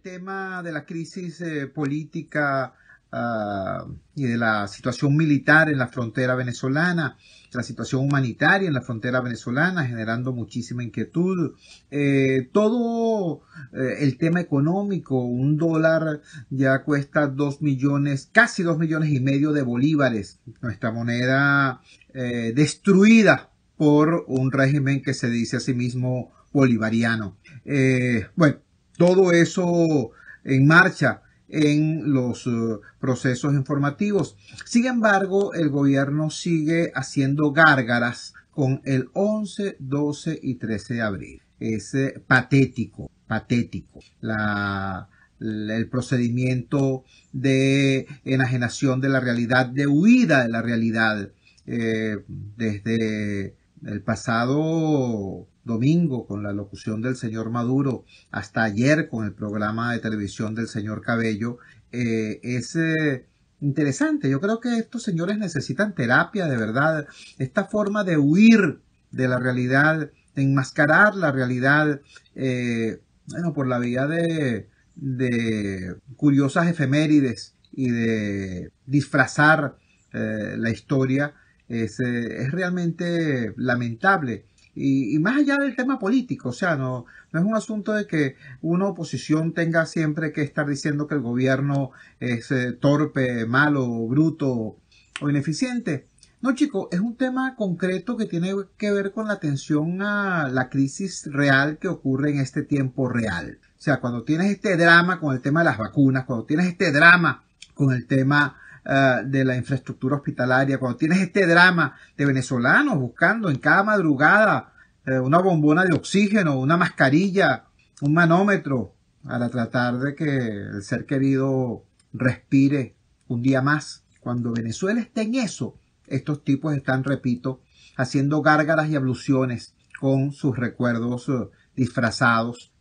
tema de la crisis eh, política uh, y de la situación militar en la frontera venezolana, la situación humanitaria en la frontera venezolana, generando muchísima inquietud. Eh, todo eh, el tema económico, un dólar ya cuesta dos millones, casi dos millones y medio de bolívares. Nuestra moneda destruida por un régimen que se dice a sí mismo bolivariano. Bueno, todo eso en marcha en los uh, procesos informativos. Sin embargo, el gobierno sigue haciendo gárgaras con el 11, 12 y 13 de abril. Es eh, patético, patético. La, el procedimiento de enajenación de la realidad, de huida de la realidad, eh, desde el pasado domingo con la locución del señor Maduro, hasta ayer con el programa de televisión del señor Cabello, eh, es eh, interesante. Yo creo que estos señores necesitan terapia de verdad. Esta forma de huir de la realidad, de enmascarar la realidad, eh, bueno, por la vía de, de curiosas efemérides y de disfrazar la historia, es, es realmente lamentable y, más allá del tema político, o sea, no, no es un asunto de que una oposición tenga siempre que estar diciendo que el gobierno es eh, torpe, malo, bruto o ineficiente. No, chico, es un tema concreto que tiene que ver con la atención a la crisis real que ocurre en este tiempo real. O sea, cuando tienes este drama con el tema de las vacunas, cuando tienes este drama con el tema eh, de la infraestructura hospitalaria, cuando tienes este drama de venezolanos buscando en cada madrugada eh, una bombona de oxígeno, una mascarilla, un manómetro, para tratar de que el ser querido respire un día más. Cuando Venezuela esté en eso, estos tipos están, repito, haciendo gárgaras y abluciones con sus recuerdos eh, disfrazados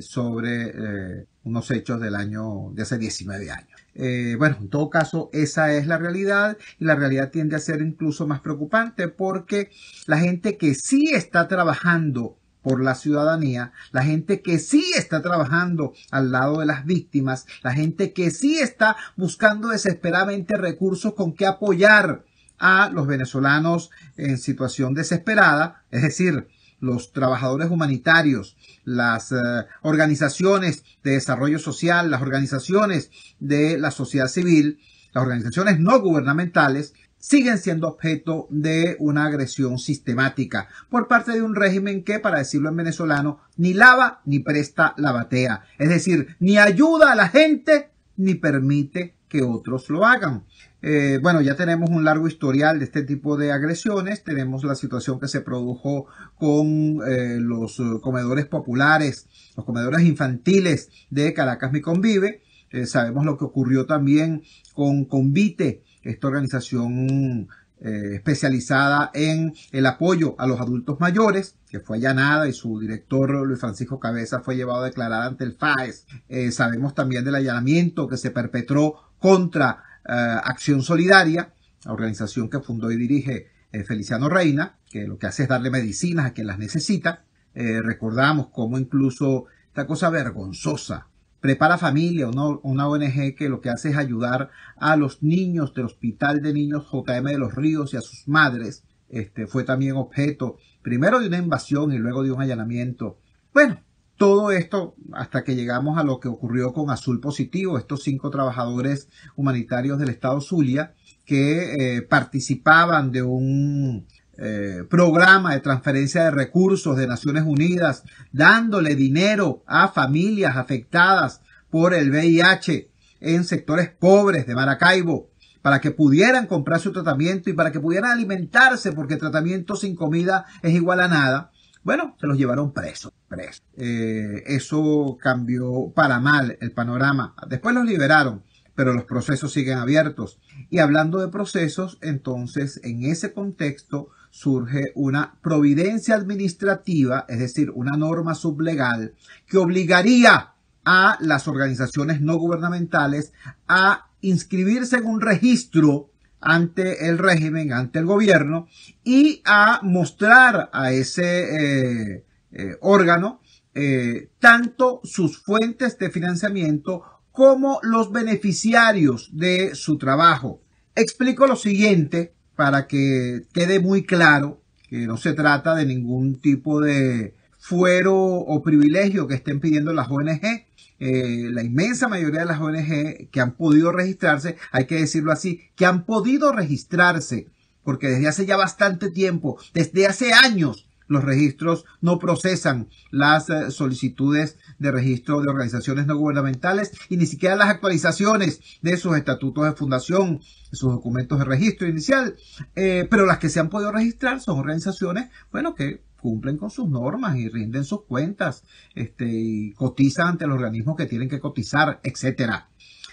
sobre unos hechos del año de hace 19 años. Eh, bueno, en todo caso, esa es la realidad y la realidad tiende a ser incluso más preocupante porque la gente que sí está trabajando por la ciudadanía, la gente que sí está trabajando al lado de las víctimas, la gente que sí está buscando desesperadamente recursos con que apoyar a los venezolanos en situación desesperada, es decir, los trabajadores humanitarios, las eh, organizaciones de desarrollo social, las organizaciones de la sociedad civil, las organizaciones no gubernamentales, siguen siendo objeto de una agresión sistemática por parte de un régimen que, para decirlo en venezolano, ni lava ni presta la batea. Es decir, ni ayuda a la gente ni permite que otros lo hagan. Eh, bueno, ya tenemos un largo historial de este tipo de agresiones. Tenemos la situación que se produjo con eh, los eh, comedores populares, los comedores infantiles de Caracas Mi Convive. sabemos lo que ocurrió también con Convite, esta organización especializada en el apoyo a los adultos mayores, que fue allanada y su director Luis Francisco Cabeza fue llevado a declarar ante el FAES. sabemos también del allanamiento que se perpetró contra eh, Acción Solidaria, la organización que fundó y dirige eh, Feliciano Reina, que lo que hace es darle medicinas a quien las necesita. Eh, recordamos cómo incluso esta cosa vergonzosa, Prepara Familia, una, ONG que lo que hace es ayudar a los niños del Hospital de Niños JM de los Ríos y a sus madres. Este, fue también objeto primero de una invasión y luego de un allanamiento. Bueno, todo esto hasta que llegamos a lo que ocurrió con Azul Positivo, estos cinco trabajadores humanitarios del estado Zulia que eh, participaban de un eh, programa de transferencia de recursos de Naciones Unidas, dándole dinero a familias afectadas por el VIH en sectores pobres de Maracaibo para que pudieran comprar su tratamiento y para que pudieran alimentarse, porque tratamiento sin comida es igual a nada. Bueno, se los llevaron presos. Preso. Eh, eso cambió para mal el panorama. Después los liberaron, pero los procesos siguen abiertos. Y hablando de procesos, entonces en ese contexto surge una providencia administrativa, es decir, una norma sublegal que obligaría a las organizaciones no gubernamentales a inscribirse en un registro ante el régimen, ante el gobierno y a mostrar a ese eh, eh, órgano eh, tanto sus fuentes de financiamiento como los beneficiarios de su trabajo. Explico lo siguiente para que quede muy claro que no se trata de ningún tipo de fuero o privilegio que estén pidiendo las ONG. Eh, la inmensa mayoría de las ONG que han podido registrarse, hay que decirlo así, que han podido registrarse, porque desde hace ya bastante tiempo, desde hace años, los registros no procesan las eh, solicitudes de registro de organizaciones no gubernamentales y ni siquiera las actualizaciones de sus estatutos de fundación, sus documentos de registro inicial. Eh, pero las que se han podido registrar son organizaciones, bueno, que cumplen con sus normas y rinden sus cuentas este, y cotizan ante los organismos que tienen que cotizar, etcétera.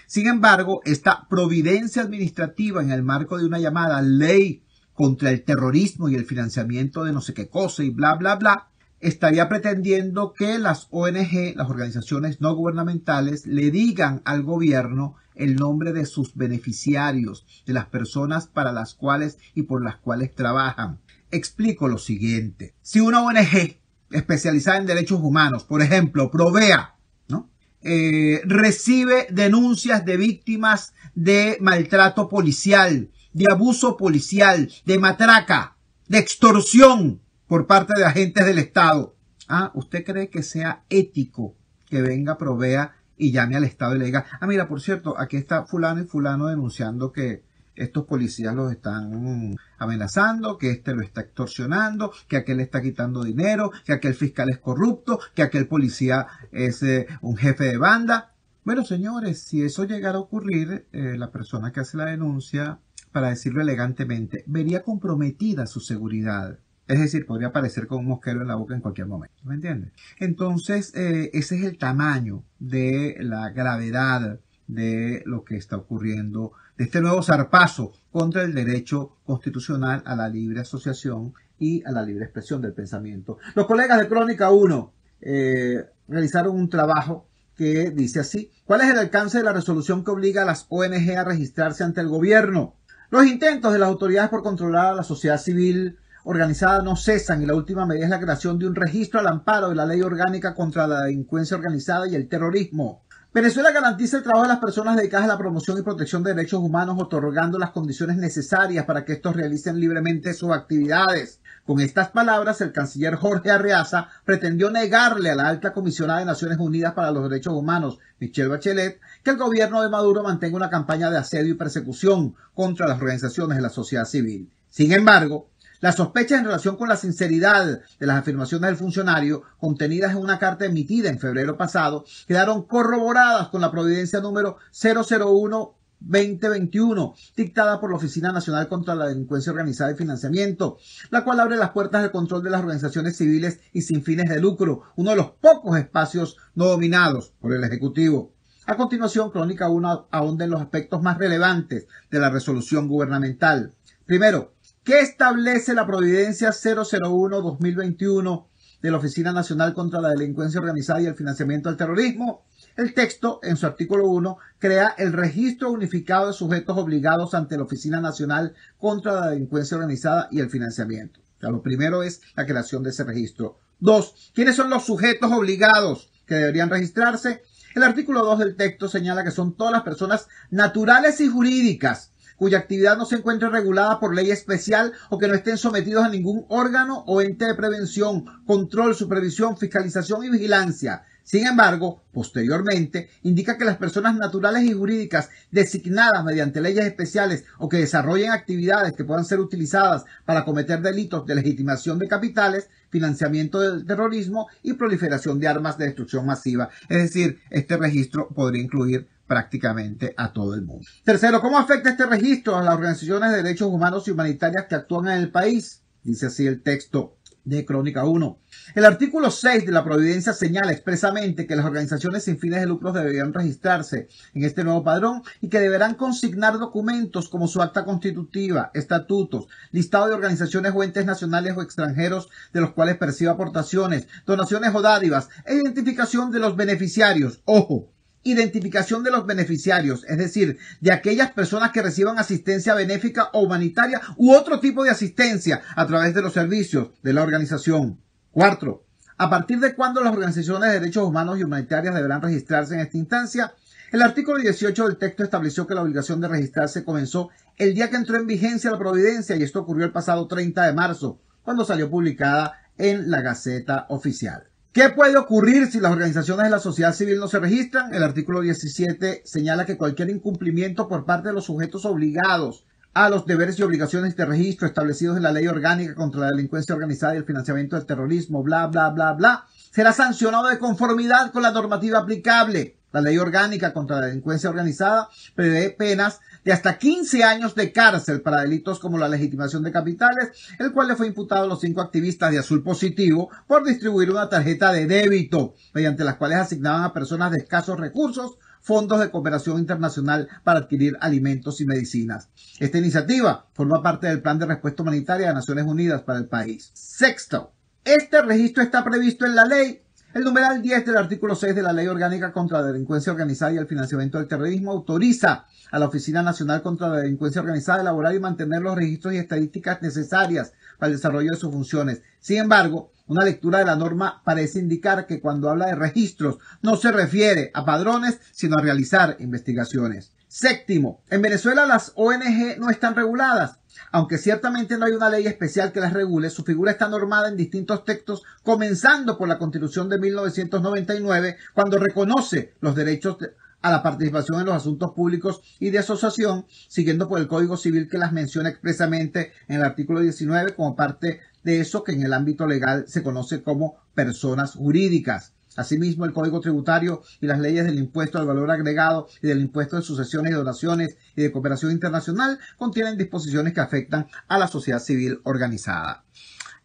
Sin embargo, esta providencia administrativa en el marco de una llamada ley contra el terrorismo y el financiamiento de no sé qué cosa y bla, bla, bla, estaría pretendiendo que las ONG, las organizaciones no gubernamentales, le digan al gobierno el nombre de sus beneficiarios, de las personas para las cuales y por las cuales trabajan. Explico lo siguiente. Si una ONG especializada en derechos humanos, por ejemplo, Provea, ¿no? Eh, recibe denuncias de víctimas de maltrato policial, de abuso policial, de matraca, de extorsión por parte de agentes del Estado. Ah, ¿usted cree que sea ético que venga, provea y llame al Estado y le diga, ah, mira, por cierto, aquí está fulano y fulano denunciando que estos policías los están amenazando, que este lo está extorsionando, que aquel le está quitando dinero, que aquel fiscal es corrupto, que aquel policía es eh, un jefe de banda. Bueno, señores, si eso llegara a ocurrir, eh, la persona que hace la denuncia para decirlo elegantemente, vería comprometida su seguridad. Es decir, podría aparecer con un mosquero en la boca en cualquier momento. ¿Me entiendes? Entonces, eh, ese es el tamaño de la gravedad de lo que está ocurriendo, de este nuevo zarpazo contra el derecho constitucional a la libre asociación y a la libre expresión del pensamiento. Los colegas de Crónica 1 eh, realizaron un trabajo que dice así, ¿cuál es el alcance de la resolución que obliga a las ONG a registrarse ante el gobierno? Los intentos de las autoridades por controlar a la sociedad civil organizada no cesan y la última medida es la creación de un registro al amparo de la ley orgánica contra la delincuencia organizada y el terrorismo. Venezuela garantiza el trabajo de las personas dedicadas a la promoción y protección de derechos humanos, otorgando las condiciones necesarias para que estos realicen libremente sus actividades. Con estas palabras, el canciller Jorge Arreaza pretendió negarle a la alta comisionada de Naciones Unidas para los Derechos Humanos, Michelle Bachelet, que el gobierno de Maduro mantenga una campaña de asedio y persecución contra las organizaciones de la sociedad civil. Sin embargo, las sospechas en relación con la sinceridad de las afirmaciones del funcionario contenidas en una carta emitida en febrero pasado quedaron corroboradas con la providencia número 001 2021, dictada por la Oficina Nacional contra la Delincuencia Organizada y Financiamiento, la cual abre las puertas del control de las organizaciones civiles y sin fines de lucro, uno de los pocos espacios no dominados por el Ejecutivo. A continuación, Crónica 1 ahonda en los aspectos más relevantes de la resolución gubernamental. Primero, ¿Qué establece la Providencia 001-2021 de la Oficina Nacional contra la Delincuencia Organizada y el Financiamiento del Terrorismo? El texto, en su artículo 1, crea el registro unificado de sujetos obligados ante la Oficina Nacional contra la Delincuencia Organizada y el Financiamiento. lo primero es la creación de ese registro. Dos, ¿quiénes son los sujetos obligados que deberían registrarse? El artículo 2 del texto señala que son todas las personas naturales y jurídicas cuya actividad no se encuentre regulada por ley especial o que no estén sometidos a ningún órgano o ente de prevención, control, supervisión, fiscalización y vigilancia. Sin embargo, posteriormente, indica que las personas naturales y jurídicas designadas mediante leyes especiales o que desarrollen actividades que puedan ser utilizadas para cometer delitos de legitimación de capitales, financiamiento del terrorismo y proliferación de armas de destrucción masiva. Es decir, este registro podría incluir prácticamente a todo el mundo. Tercero, ¿cómo afecta este registro a las organizaciones de derechos humanos y humanitarias que actúan en el país? Dice así el texto de Crónica 1. El artículo 6 de la Providencia señala expresamente que las organizaciones sin fines de lucro deberían registrarse en este nuevo padrón y que deberán consignar documentos como su acta constitutiva, estatutos, listado de organizaciones o entes nacionales o extranjeros de los cuales perciba aportaciones, donaciones o dádivas e identificación de los beneficiarios. Ojo, identificación de los beneficiarios, es decir, de aquellas personas que reciban asistencia benéfica o humanitaria u otro tipo de asistencia a través de los servicios de la organización. Cuarto, ¿A partir de cuándo las organizaciones de derechos humanos y humanitarias deberán registrarse en esta instancia? El artículo 18 del texto estableció que la obligación de registrarse comenzó el día que entró en vigencia la providencia y esto ocurrió el pasado 30 de marzo, cuando salió publicada en la Gaceta Oficial. ¿Qué puede ocurrir si las organizaciones de la sociedad civil no se registran? El artículo 17 señala que cualquier incumplimiento por parte de los sujetos obligados a los deberes y obligaciones de registro establecidos en la ley orgánica contra la delincuencia organizada y el financiamiento del terrorismo, bla, bla, bla, bla, será sancionado de conformidad con la normativa aplicable. La ley orgánica contra la delincuencia organizada prevé penas de hasta 15 años de cárcel para delitos como la legitimación de capitales, el cual le fue imputado a los cinco activistas de Azul Positivo por distribuir una tarjeta de débito, mediante las cuales asignaban a personas de escasos recursos fondos de cooperación internacional para adquirir alimentos y medicinas. Esta iniciativa forma parte del Plan de Respuesta Humanitaria de Naciones Unidas para el país. Sexto, este registro está previsto en la ley. El numeral 10 del artículo 6 de la Ley Orgánica contra la Delincuencia Organizada y el Financiamiento del Terrorismo autoriza a la Oficina Nacional contra la Delincuencia Organizada a elaborar y mantener los registros y estadísticas necesarias para el desarrollo de sus funciones. Sin embargo, una lectura de la norma parece indicar que cuando habla de registros no se refiere a padrones, sino a realizar investigaciones. Séptimo, en Venezuela las ONG no están reguladas. Aunque ciertamente no hay una ley especial que las regule, su figura está normada en distintos textos, comenzando por la Constitución de 1999, cuando reconoce los derechos a la participación en los asuntos públicos y de asociación, siguiendo por el Código Civil que las menciona expresamente en el artículo 19 como parte de eso que en el ámbito legal se conoce como personas jurídicas. Asimismo, el Código Tributario y las leyes del impuesto al valor agregado y del impuesto de sucesiones y donaciones y de cooperación internacional contienen disposiciones que afectan a la sociedad civil organizada.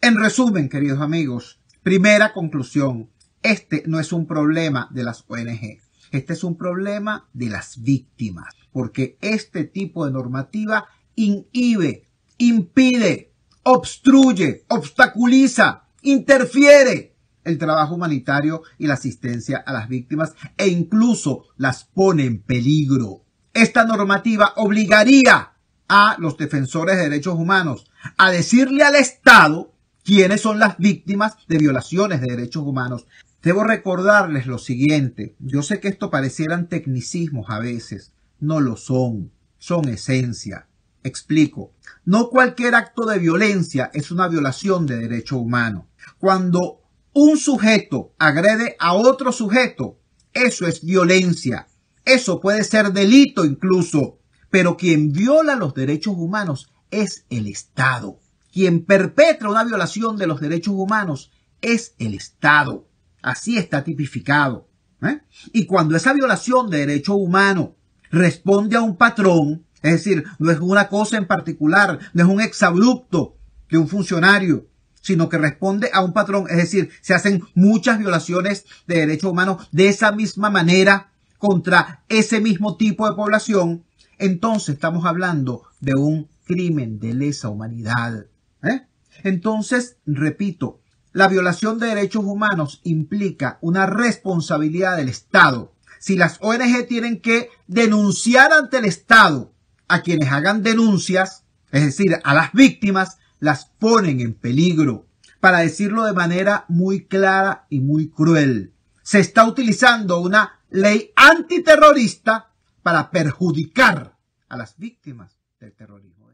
En resumen, queridos amigos, primera conclusión, este no es un problema de las ONG, este es un problema de las víctimas, porque este tipo de normativa inhibe, impide obstruye, obstaculiza, interfiere el trabajo humanitario y la asistencia a las víctimas e incluso las pone en peligro. Esta normativa obligaría a los defensores de derechos humanos a decirle al Estado quiénes son las víctimas de violaciones de derechos humanos. Debo recordarles lo siguiente, yo sé que esto parecieran tecnicismos a veces, no lo son, son esencia. Explico. No cualquier acto de violencia es una violación de derecho humano. Cuando un sujeto agrede a otro sujeto, eso es violencia. Eso puede ser delito incluso. Pero quien viola los derechos humanos es el Estado. Quien perpetra una violación de los derechos humanos es el Estado. Así está tipificado. ¿eh? Y cuando esa violación de derecho humano responde a un patrón, es decir, no es una cosa en particular, no es un exabrupto de un funcionario, sino que responde a un patrón. Es decir, se hacen muchas violaciones de derechos humanos de esa misma manera contra ese mismo tipo de población. Entonces estamos hablando de un crimen de lesa humanidad. ¿eh? Entonces, repito, la violación de derechos humanos implica una responsabilidad del Estado. Si las ONG tienen que denunciar ante el Estado a quienes hagan denuncias, es decir, a las víctimas, las ponen en peligro. Para decirlo de manera muy clara y muy cruel, se está utilizando una ley antiterrorista para perjudicar a las víctimas del terrorismo.